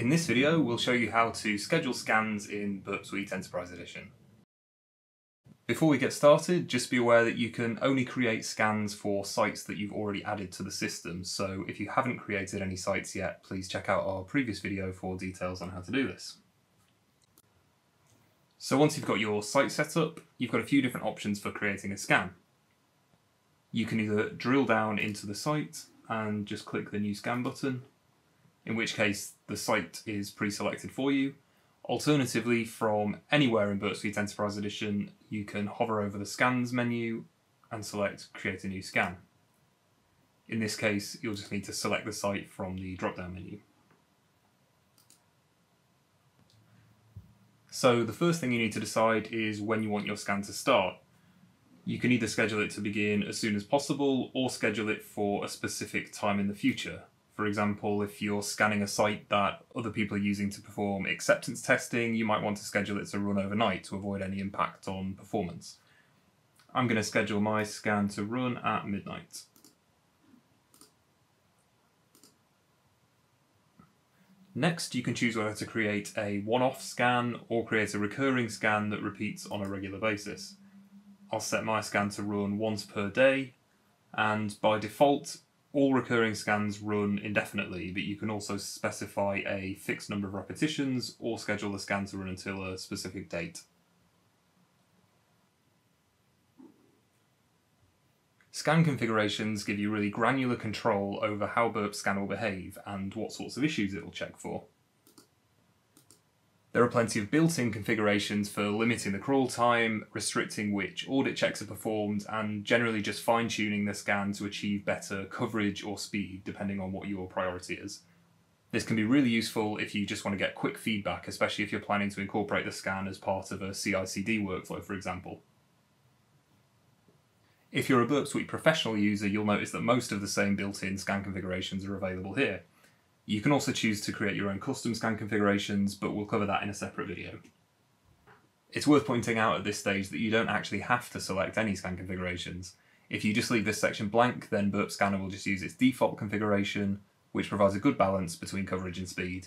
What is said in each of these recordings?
In this video, we'll show you how to schedule scans in Burp Suite Enterprise Edition. Before we get started, just be aware that you can only create scans for sites that you've already added to the system, so if you haven't created any sites yet, please check out our previous video for details on how to do this. So once you've got your site set up, you've got a few different options for creating a scan. You can either drill down into the site and just click the new scan button, in which case the site is pre-selected for you. Alternatively, from anywhere in Burp Suite Enterprise Edition, you can hover over the scans menu and select create a new scan. In this case, you'll just need to select the site from the drop-down menu. So the first thing you need to decide is when you want your scan to start. You can either schedule it to begin as soon as possible or schedule it for a specific time in the future. For example, if you're scanning a site that other people are using to perform acceptance testing, you might want to schedule it to run overnight to avoid any impact on performance. I'm going to schedule my scan to run at midnight. Next, you can choose whether to create a one-off scan or create a recurring scan that repeats on a regular basis. I'll set my scan to run once per day, and by default, all recurring scans run indefinitely, but you can also specify a fixed number of repetitions or schedule the scan to run until a specific date. Scan configurations give you really granular control over how Burp Scan will behave and what sorts of issues it will check for. There are plenty of built-in configurations for limiting the crawl time, restricting which audit checks are performed, and generally just fine-tuning the scan to achieve better coverage or speed, depending on what your priority is. This can be really useful if you just want to get quick feedback, especially if you're planning to incorporate the scan as part of a CI/CD workflow, for example. If you're a Burp Suite professional user, you'll notice that most of the same built-in scan configurations are available here. You can also choose to create your own custom scan configurations, but we'll cover that in a separate video. It's worth pointing out at this stage that you don't actually have to select any scan configurations. If you just leave this section blank, then Burp Scanner will just use its default configuration, which provides a good balance between coverage and speed.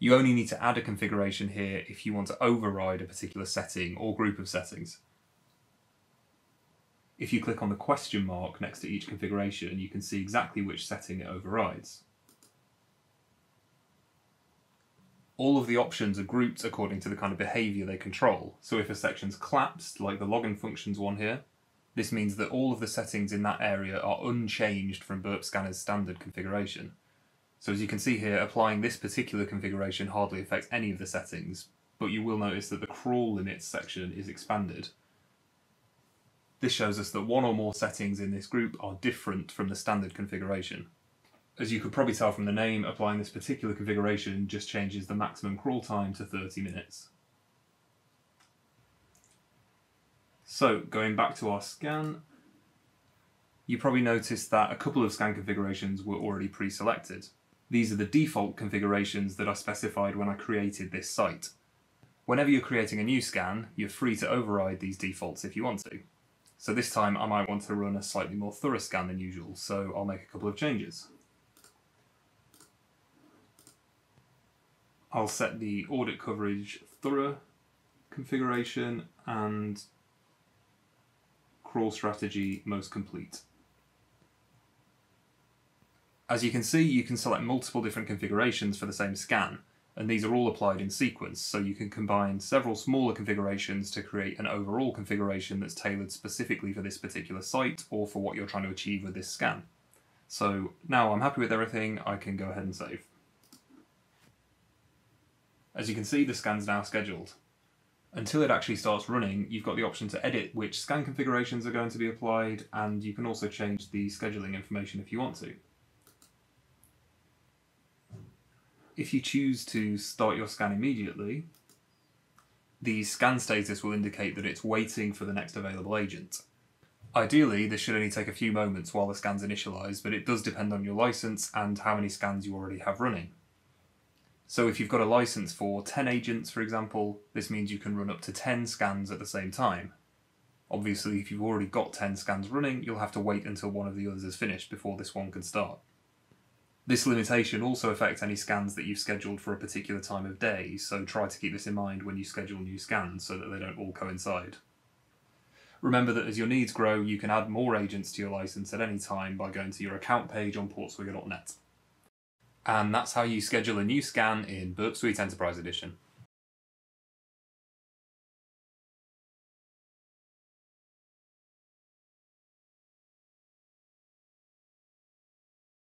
You only need to add a configuration here if you want to override a particular setting or group of settings. If you click on the question mark next to each configuration, you can see exactly which setting it overrides. All of the options are grouped according to the kind of behavior they control. So if a section's collapsed, like the login functions one here, this means that all of the settings in that area are unchanged from Burp Scanner's standard configuration. So as you can see here, applying this particular configuration hardly affects any of the settings, but you will notice that the crawl limits section is expanded. This shows us that one or more settings in this group are different from the standard configuration. As you could probably tell from the name, applying this particular configuration just changes the maximum crawl time to 30 minutes. So, going back to our scan, you probably noticed that a couple of scan configurations were already pre-selected. These are the default configurations that I specified when I created this site. Whenever you're creating a new scan, you're free to override these defaults if you want to. So this time I might want to run a slightly more thorough scan than usual, so I'll make a couple of changes. I'll set the audit coverage thorough configuration and crawl strategy most complete. As you can see, you can select multiple different configurations for the same scan, and these are all applied in sequence, so you can combine several smaller configurations to create an overall configuration that's tailored specifically for this particular site or for what you're trying to achieve with this scan. So now I'm happy with everything, I can go ahead and save. As you can see, the scan's now scheduled. Until it actually starts running, you've got the option to edit which scan configurations are going to be applied, and you can also change the scheduling information if you want to. If you choose to start your scan immediately, the scan status will indicate that it's waiting for the next available agent. Ideally, this should only take a few moments while the scan's initialised, but it does depend on your license and how many scans you already have running. So if you've got a license for 10 agents, for example, this means you can run up to 10 scans at the same time. Obviously, if you've already got 10 scans running, you'll have to wait until one of the others is finished before this one can start. This limitation also affects any scans that you've scheduled for a particular time of day, so try to keep this in mind when you schedule new scans so that they don't all coincide. Remember that as your needs grow, you can add more agents to your license at any time by going to your account page on portswigger.net. And that's how you schedule a new scan in Burp Suite Enterprise Edition.